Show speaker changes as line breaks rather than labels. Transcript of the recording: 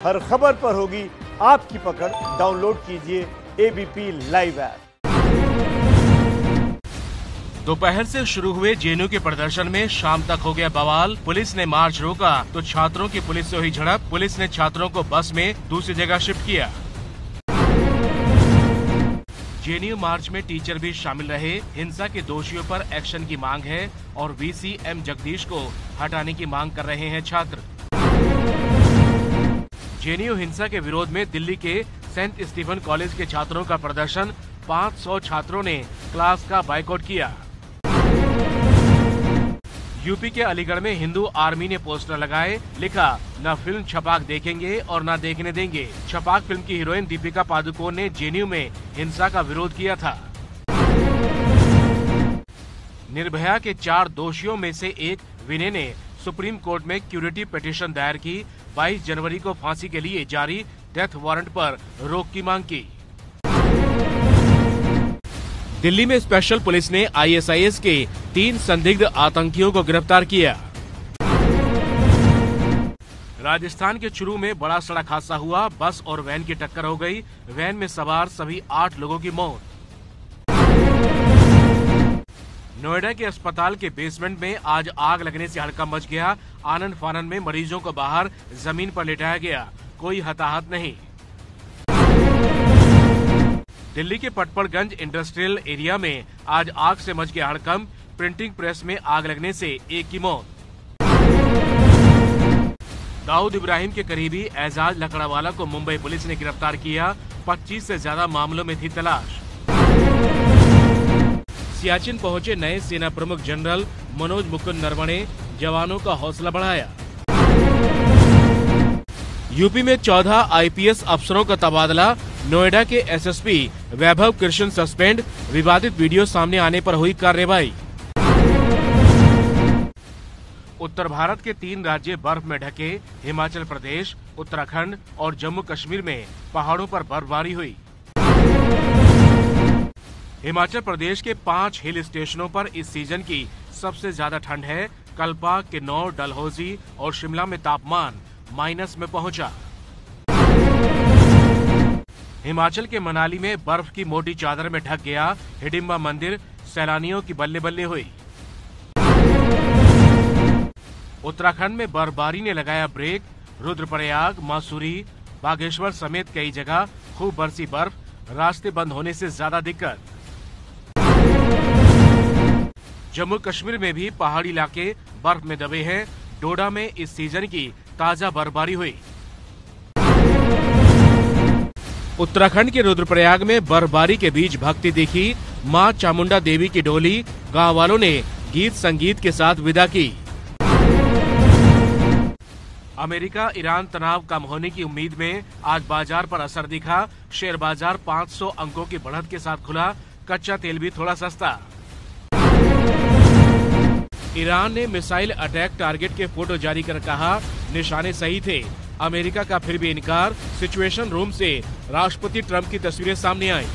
हर खबर पर होगी आपकी पकड़। डाउनलोड कीजिए एबीपी लाइव ऐप
दोपहर से शुरू हुए जेएनयू के प्रदर्शन में शाम तक हो गया बवाल। पुलिस ने मार्च रोका तो छात्रों की पुलिस से हुई झड़प। पुलिस ने छात्रों को बस में दूसरी जगह शिफ्ट किया। जेएनयू मार्च में टीचर भी शामिल रहे। हिंसा के दोषियों पर एक्शन की मांग है और वीसी एम जगदीश को हटाने की मांग कर रहे हैं छात्र। जेएनयू हिंसा के विरोध में दिल्ली के सेंट स्टीफन कॉलेज के छात्रों का प्रदर्शन। 500 छात्रों ने क्लास का बाइकआउट किया। यूपी के अलीगढ़ में हिंदू आर्मी ने पोस्टर लगाए। लिखा, न फ़िल्म छपाक देखेंगे और न देखने देंगे। छपाक फ़िल्म की हीरोइन दीपिका पादुकोण ने जेएनयू में हिंसा का विरोध किया था। निर्भया के चार दोषियों में से एक विनय ने सुप्रीम कोर्ट में क्यूरेटिव पिटीशन दायर की। 22 जनवरी को फांसी के लिए जारी डेथ वारंट पर रोक की मांग की। दिल्ली में स्पेशल पुलिस ने आईएसआईएस के तीन संदिग्ध आतंकियों को गिरफ़्तार किया। राजस्थान के चुरू में बड़ा सड़क हादसा हुआ, बस और वैन की टक्कर हो गई। वैन में सवार सभी आठ लोगों की मौत। नोएडा के अस्पताल के बेसमेंट में आज आग लगने से हड़कंप मच गया। आनंद फानन में मरीजों को बाहर ज़मीन पर लेटाया गया। कोई हताहत नहीं। दिल्ली के पटपड़गंज इंडस्ट्रियल एरिया में आज आग से मच गया हड़कंप। प्रिंटिंग प्रेस में आग लगने से एक की मौत। दाऊद इब्राहिम के करीबी एजाज लकड़ावाला को मुंबई पुलिस ने गिरफ़्तार किया। 25 से ज़्यादा मामलों में थी तलाश। सियाचिन पहुँचे नए सेना प्रमुख जनरल मनोज मुकुंद नरवणे। जवानों का हौसला बढ़ाया। यूपी में 14 आईपीएस अफसरों का तबादला। नोएडा के एसएसपी वैभव कृष्ण सस्पेंड। विवादित वीडियो सामने आने पर हुई कार्रवाई। उत्तर भारत के तीन राज्य बर्फ़ में ढके। हिमाचल प्रदेश, उत्तराखंड और जम्मू कश्मीर में पहाड़ों पर बर्फबारी हुई। हिमाचल प्रदेश के पाँच हिल स्टेशनों पर इस सीज़न की सबसे ज़्यादा ठंड है। कल्पा, किन्नौर, डलहौजी और शिमला में तापमान माइनस में पहुँचा। हिमाचल के मनाली में बर्फ़ की मोटी चादर में ढक गया हिडिम्बा मंदिर। सैलानियों की बल्ले बल्ले हुई। उत्तराखंड में बर्फबारी ने लगाया ब्रेक। रुद्रप्रयाग, मासूरी, बागेश्वर समेत कई जगह खूब बरसी बर्फ़। रास्ते बंद होने से ज़्यादा दिक्कत। जम्मू कश्मीर में भी पहाड़ी इलाके बर्फ़ में दबे हैं। डोडा में इस सीज़न की ताज़ा बर्फबारी हुई। उत्तराखंड के रुद्रप्रयाग में बर्फबारी के बीच भक्ति दिखी। माँ चामुंडा देवी की डोली, गाँव वालों ने गीत संगीत के साथ विदा की। अमेरिका, ईरान तनाव कम होने की उम्मीद में आज बाज़ार पर असर दिखा। शेयर बाज़ार 500 अंकों की बढ़त के साथ खुला। कच्चा तेल भी थोड़ा सस्ता। ईरान ने मिसाइल अटैक टारगेट के फ़ोटो जारी कर कहा, निशाने सही थे। अमेरिका का फिर भी इनकार। सिचुएशन रूम से राष्ट्रपति ट्रंप की तस्वीरें सामने आई।